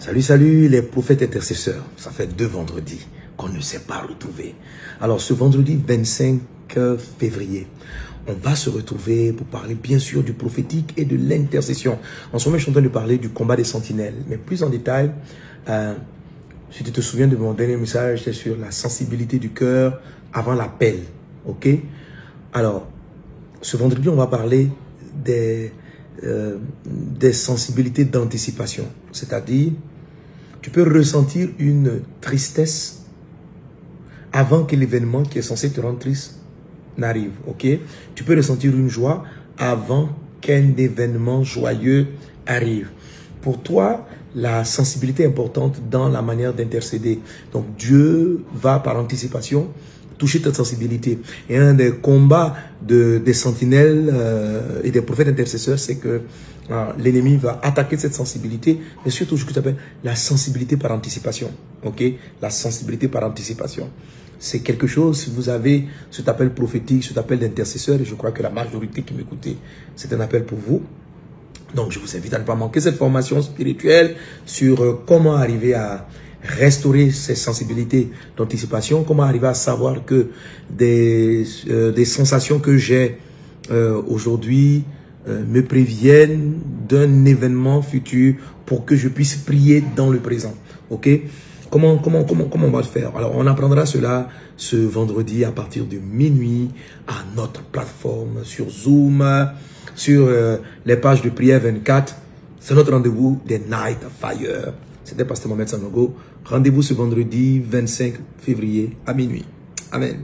Salut, salut les prophètes intercesseurs. Ça fait deux vendredis qu'on ne s'est pas retrouvés. Alors ce vendredi 25 février, on va se retrouver pour parler bien sûr du prophétique et de l'intercession. En ce moment, je suis en train de parler du combat des sentinelles. Mais plus en détail, euh, si tu te souviens de mon dernier message, c'est sur la sensibilité du cœur avant l'appel. Ok? Alors, ce vendredi, on va parler des, euh, des sensibilités d'anticipation. C'est-à-dire, tu peux ressentir une tristesse avant que l'événement qui est censé te rendre triste n'arrive. Ok? Tu peux ressentir une joie avant qu'un événement joyeux arrive. Pour toi, la sensibilité est importante dans la manière d'intercéder. Donc Dieu va par anticipation toucher ta sensibilité. Et un des combats de, des sentinelles euh, et des prophètes intercesseurs, c'est que euh, l'ennemi va attaquer cette sensibilité, mais surtout ce que tu appelles la sensibilité par anticipation. Ok? La sensibilité par anticipation. C'est quelque chose, si vous avez cet appel prophétique, cet appel d'intercesseur, et je crois que la majorité qui m'écoutait, c'est un appel pour vous. Donc, je vous invite à ne pas manquer cette formation spirituelle sur euh, comment arriver à restaurer ces sensibilités d'anticipation, comment arriver à savoir que des, euh, des sensations que j'ai euh, aujourd'hui euh, me préviennent d'un événement futur pour que je puisse prier dans le présent. Ok? Comment, comment, comment, comment on va le faire? Alors, on apprendra cela ce vendredi à partir de minuit à notre plateforme sur Zoom, sur les pages de prière 24. C'est notre rendez-vous des Night Fire. C'était Pasteur Mohamed Sanogo. Rendez-vous ce vendredi 25 février à minuit. Amen.